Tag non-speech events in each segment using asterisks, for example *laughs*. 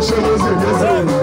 Chama o serviço.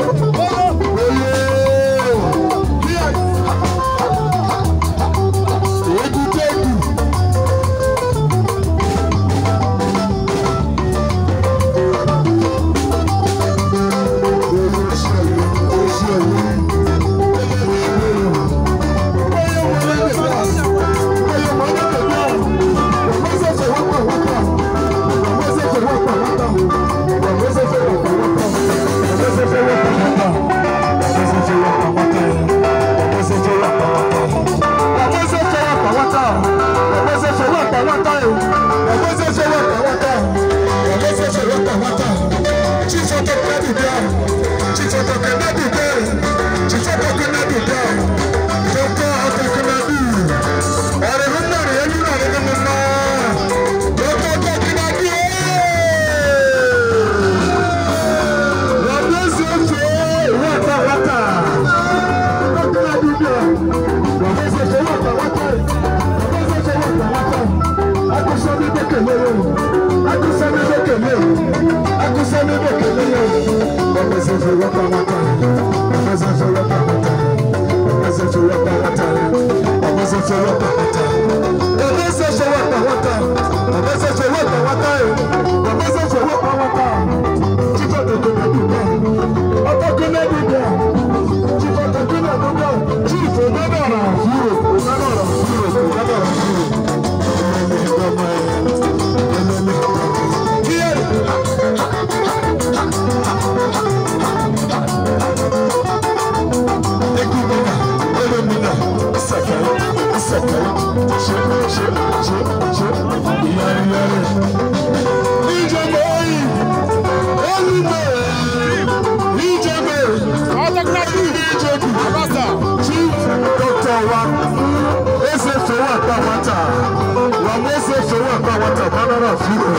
Mas a Tito. *laughs*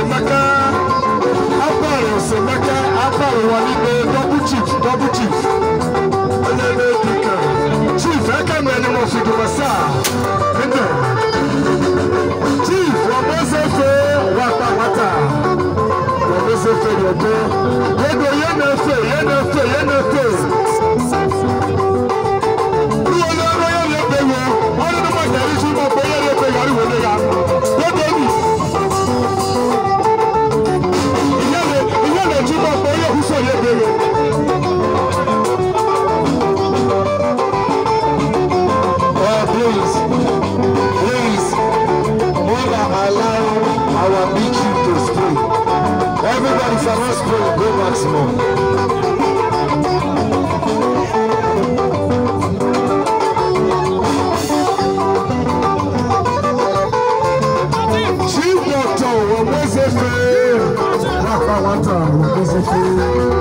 Semaka Aparo Semaka Aparo Walibe double chief double chief Olele Dika Chief Eka mi ẹni mo fi dùn sá níbẹ̀ Chief ọmọ ṣe fẹ́ wàtàwàtà ọmọ ṣe fẹ́ gbogbo yẹn maximum. Chief Doctor, we're busy. Papa, what are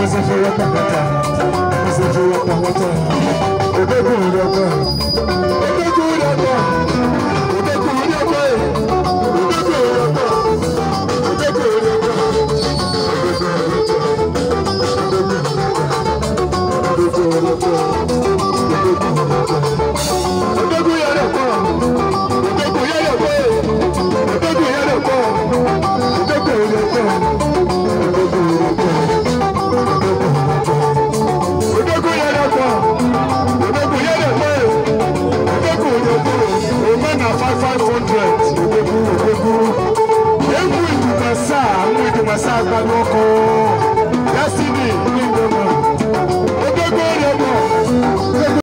Mese fi wọ́pọ̀ mọ́ta, mese fi wọ́pọ̀ mọ́ta, òbẹ́gun rẹ̀ pẹ̀lú.